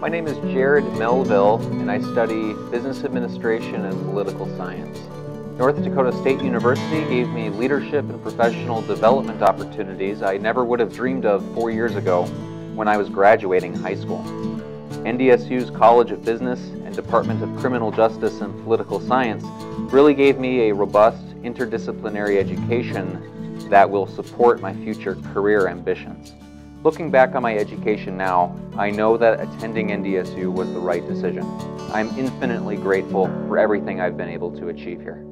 My name is Jared Melville, and I study business administration and political science. North Dakota State University gave me leadership and professional development opportunities I never would have dreamed of four years ago when I was graduating high school. NDSU's College of Business and Department of Criminal Justice and Political Science really gave me a robust interdisciplinary education that will support my future career ambitions. Looking back on my education now, I know that attending NDSU was the right decision. I'm infinitely grateful for everything I've been able to achieve here.